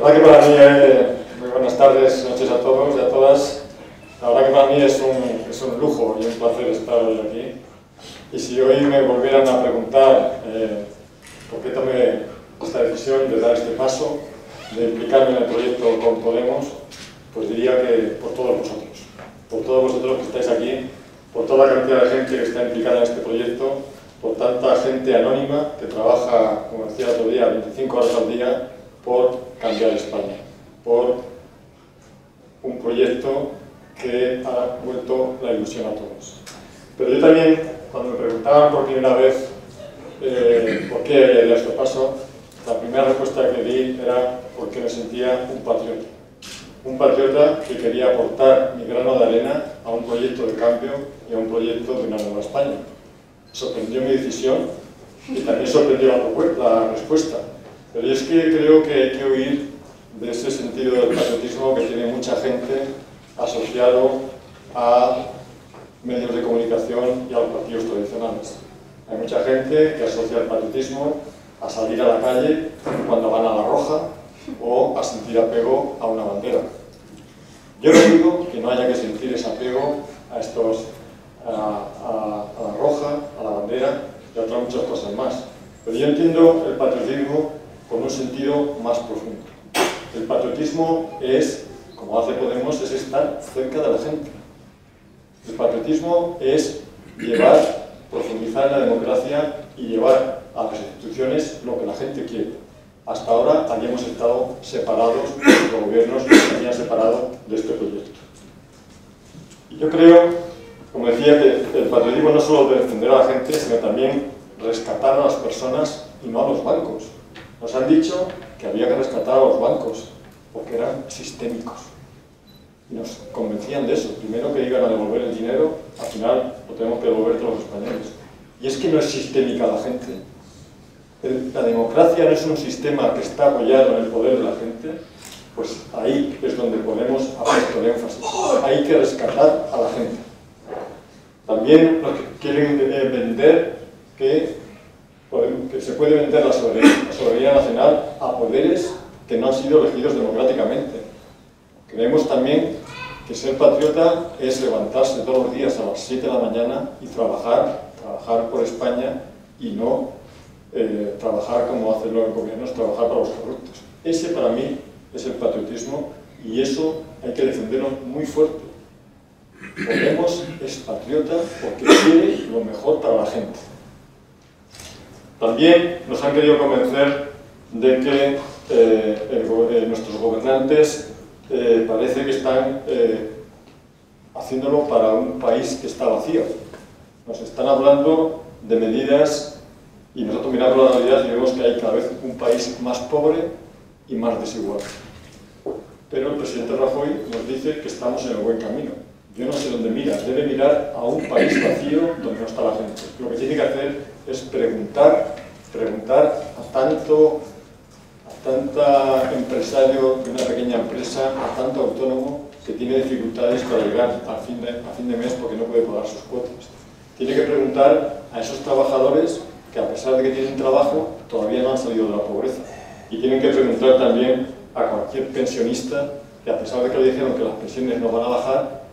La verdad que para mí, eh, muy buenas tardes, noches a todos y a todas. La verdad que para mí es un, es un lujo y un placer estar hoy aquí. Y si hoy me volvieran a preguntar eh, por qué tomé esta decisión de dar este paso, de implicarme en el proyecto con Podemos, pues diría que por todos vosotros, por todos vosotros que estáis aquí, por toda la cantidad de gente que está implicada en este proyecto, por tanta gente anónima que trabaja, como decía otro día, 25 horas al día por cambiar España, por un proyecto que ha vuelto la ilusión a todos. Pero yo también, cuando me preguntaban por primera vez eh, por qué había este paso, la primera respuesta que di era porque me sentía un patriota. Un patriota que quería aportar mi grano de arena a un proyecto de cambio y a un proyecto de una nueva España. Sorprendió mi decisión y también sorprendió la, la respuesta. Pero es que creo que hay que huir de ese sentido del patriotismo que tiene mucha gente asociado a medios de comunicación y a los partidos tradicionales. Hay mucha gente que asocia el patriotismo a salir a la calle cuando van a la roja o a sentir apego a una bandera. Yo no digo que no haya que sentir ese apego a estos, a, a la roja, a la bandera y a otras muchas cosas más. Pero yo entiendo el patriotismo con un sentido más profundo. El patriotismo es, como hace Podemos, es estar cerca de la gente. El patriotismo es llevar, profundizar en la democracia y llevar a las instituciones lo que la gente quiere. Hasta ahora habíamos estado separados, los gobiernos nos habían separado de este proyecto. Yo creo, como decía, que el patriotismo no solo de defender a la gente, sino también rescatar a las personas y no a los bancos. Nos han dicho que había que rescatar a los bancos porque eran sistémicos. Y nos convencían de eso. Primero que iban a devolver el dinero, al final lo tenemos que devolver todos los españoles. Y es que no es sistémica la gente. La democracia no es un sistema que está apoyado en el poder de la gente, pues ahí es donde Podemos ha puesto el énfasis. Hay que rescatar a. También los que quieren eh, vender que se puede vender la soberanía, nacional a poderes que no han sido elegidos democráticamente. Creemos también que ser patriota es levantarse todos los días a las 7 de la mañana y trabajar, trabajar por España y no eh, trabajar como hacen los gobiernos, trabajar para los corruptos. Ese para mí es el patriotismo y eso hay que defenderlo muy fuerte. Podemos es patriota porque quiere lo mejor para la gente. También nos han querido convencer de que eh, eh, nuestros gobernantes eh, parece que están haciéndolo para un país que está vacío. Nos están hablando de medidas y nosotros miramos la realidad y vemos que hay cada vez un país más pobre y más desigual. Pero el presidente Rajoy nos dice que estamos en el buen camino. Yo no sé dónde mira, debe mirar a un país vacío donde no está la gente. Lo que tiene que hacer es preguntar, preguntar a tanto, a tanta empresario de una pequeña empresa, a tanto autónomo que tiene dificultades para llegar a fin de, a fin de mes porque no puede pagar sus cuotas. Tiene que preguntar a esos trabajadores que a pesar de que tienen trabajo, todavía no han salido de la pobreza. Y tienen que preguntar también a cualquier pensionista que a pesar de que le dijeron que las pensiones no van a bajar,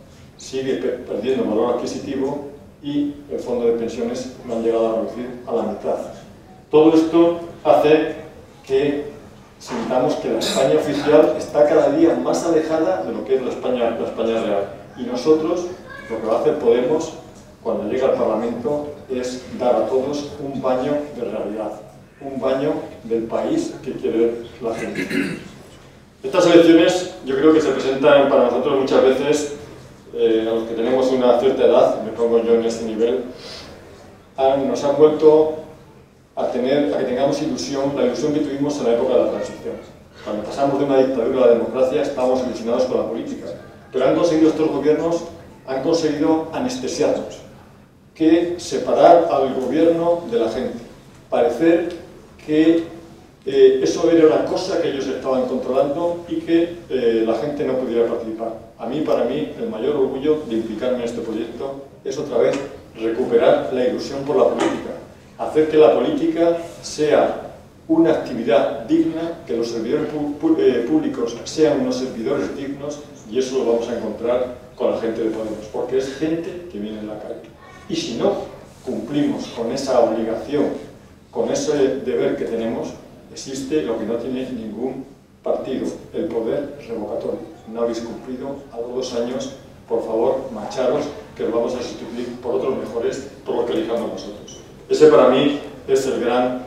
sigue perdiendo valor adquisitivo y el fondo de pensiones no han llegado a reducir a la mitad. Todo esto hace que sintamos que la España oficial está cada día más alejada de lo que es la España, la España real. Y nosotros, lo que va a hacer Podemos, cuando llegue al Parlamento, es dar a todos un baño de realidad, un baño del país que quiere la gente. Estas elecciones yo creo que se presentan para nosotros muchas veces eh, a los que tenemos una cierta edad, me pongo yo en este nivel, nos han vuelto a, tener, a que tengamos ilusión, la ilusión que tuvimos en la época de la transición. Cuando pasamos de una dictadura a la democracia estábamos ilusionados con la política. Pero han conseguido estos gobiernos, han conseguido anestesiarnos, que separar al gobierno de la gente. Parecer que eh, eso era una cosa que ellos estaban controlando y que eh, la gente no pudiera participar. A mí, para mí, el mayor orgullo de implicarme en este proyecto es otra vez recuperar la ilusión por la política. hacer que la política sea una actividad digna, que los servidores eh, públicos sean unos servidores dignos y eso lo vamos a encontrar con la gente de Podemos, porque es gente que viene en la calle. Y si no cumplimos con esa obligación, con ese deber que tenemos, existe lo que no tiene ningún partido, el poder revocatorio. No habéis cumplido a los dos años, por favor, macharos, que lo vamos a sustituir por otros mejores, por lo que elijamos nosotros. Ese para mí es el gran,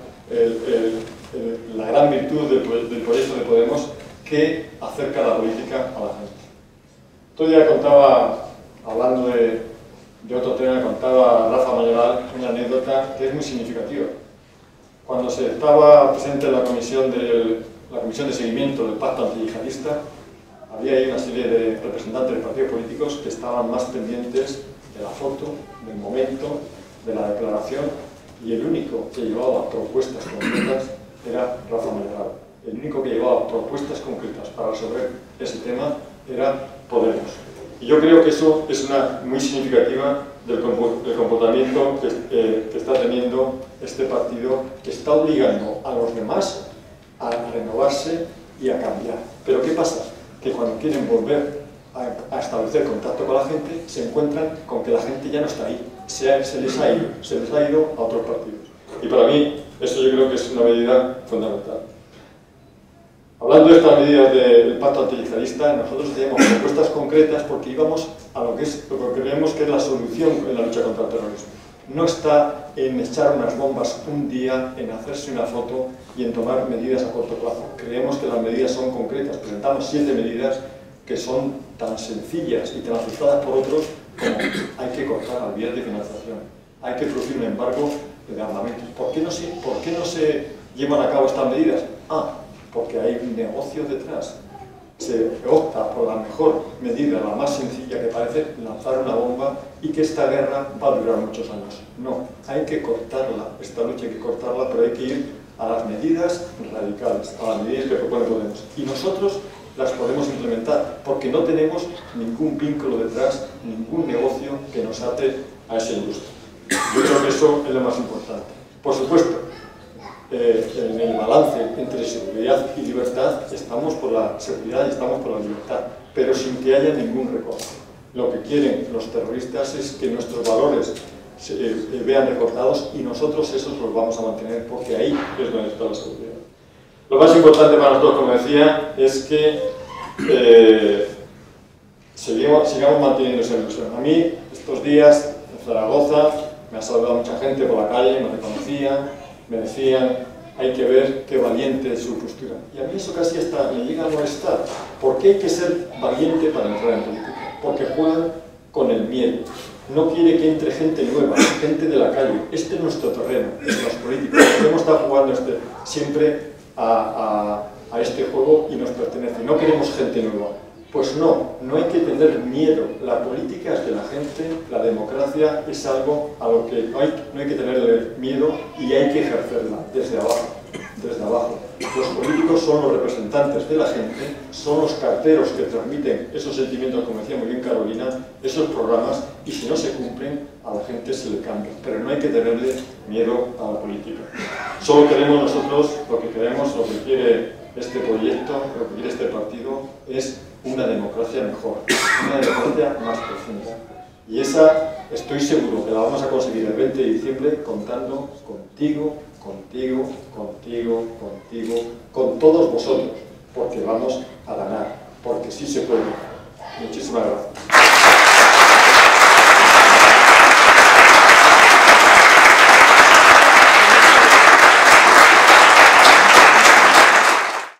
la gran virtud del, proyecto de Podemos que acerca la política a la gente. Todavía contaba, hablando de, de otro tema, contaba Rafa Mayoral una anécdota que es muy significativa. Cuando se estaba presente en la comisión, la comisión de seguimiento del pacto antiyihadista, había ahí una serie de representantes de partidos políticos que estaban más pendientes de la foto, del momento, de la declaración, y el único que llevaba propuestas concretas era Rafa Mayoral. El único que llevaba propuestas concretas para resolver ese tema era Podemos. Y yo creo que eso es una muy significativa del, comportamiento eh, que, está teniendo este partido, que está obligando a los demás a renovarse y a cambiar. Pero ¿qué pasa? Que cuando quieren volver a, establecer contacto con la gente, se encuentran con que la gente ya no está ahí, se, se, les ha ido, se les ha ido a otros partidos. Y para mí, eso yo creo que es una medida fundamental. Hablando de estas medidas del pacto antiyihadista, nosotros teníamos propuestas concretas porque íbamos a lo que, es, lo que creemos que es la solución en la lucha contra el terrorismo. No está en echar unas bombas un día, en hacerse una foto y en tomar medidas a corto plazo. Creemos que las medidas son concretas. Presentamos siete medidas que son tan sencillas y tan aceptadas por otros como hay que cortar las vías de financiación, hay que producir un embargo de armamentos. ¿Por qué no se, por qué no se llevan a cabo estas medidas? Ah, porque hay un negocio detrás. Se opta por la mejor medida, la más sencilla que parece, lanzar una bomba y que esta guerra va a durar muchos años. No, hay que cortarla, esta lucha hay que cortarla, pero hay que ir a las medidas radicales, a las medidas que propone Podemos. Y nosotros las podemos implementar, porque no tenemos ningún vínculo detrás, ningún negocio que nos ate a esa industria. Yo creo que eso es lo más importante. Por supuesto, eh, en el balance entre seguridad y libertad, estamos por la seguridad y estamos por la libertad, pero sin que haya ningún recorte. Lo que quieren los terroristas es que nuestros valores se eh, vean recortados y nosotros esos los vamos a mantener porque ahí es donde está la seguridad. Lo más importante para nosotros, como decía, es que eh, sigamos, manteniendo esa ilusión. A mí, estos días en Zaragoza, me ha saludado mucha gente por la calle, me reconocían, me decían, hay que ver qué valiente es su postura. Y a mí eso casi hasta me llega a molestar. ¿Por qué hay que ser valiente para entrar en política? Porque juegan con el miedo. No quiere que entre gente nueva, gente de la calle. Este es nuestro terreno, los políticos. Hemos estado jugando este, siempre a, este juego y nos pertenece. No queremos gente nueva. Pues no, no hay que tener miedo. La política es de la gente, la democracia es algo a lo que no hay, que tenerle miedo y hay que ejercerla desde abajo, desde abajo. Los políticos son los representantes de la gente, son los carteros que transmiten esos sentimientos, como decía muy bien Carolina, esos programas, y si no se cumplen, a la gente se le cambia. Pero no hay que tenerle miedo a la política. Solo queremos nosotros, lo que queremos, lo que quiere este proyecto, lo que quiere este partido, es una democracia mejor, una democracia más profunda. Y esa estoy seguro que la vamos a conseguir el 20 de diciembre contando contigo, contigo, contigo, contigo, con todos vosotros, porque vamos a ganar, porque sí se puede. Muchísimas gracias.